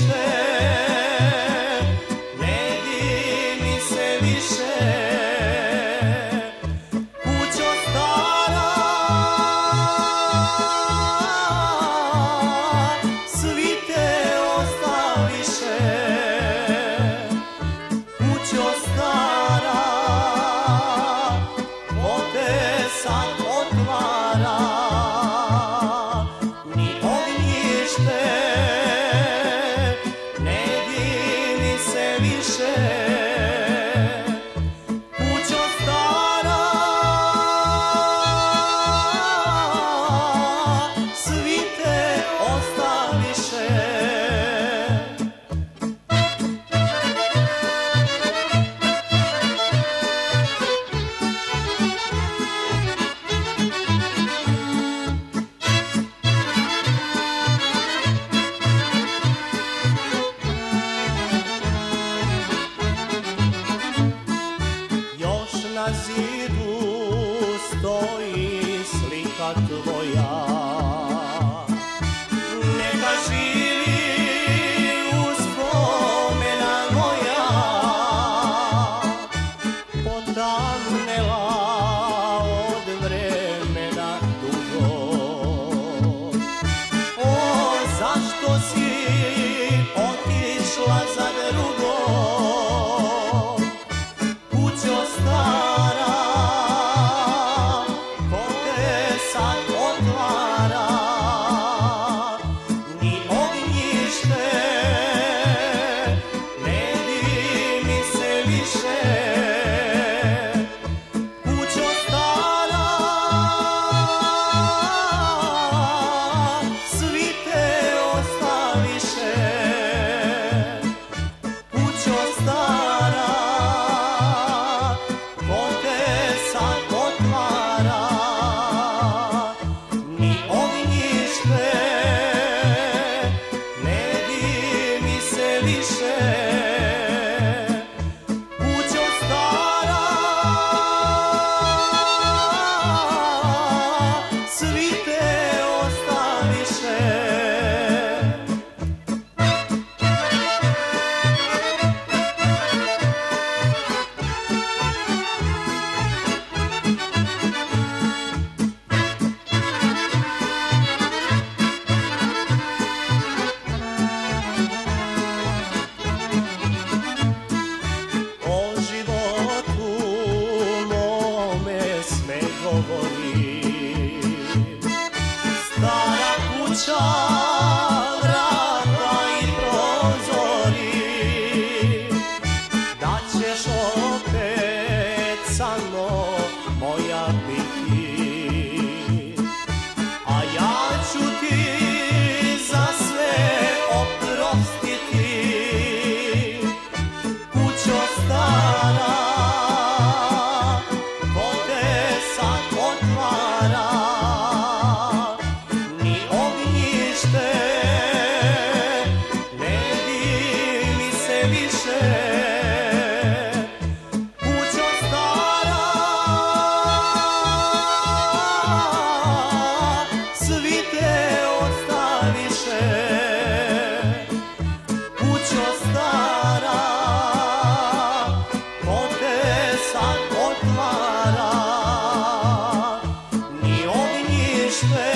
istedim I. govori Stara kuća, despair.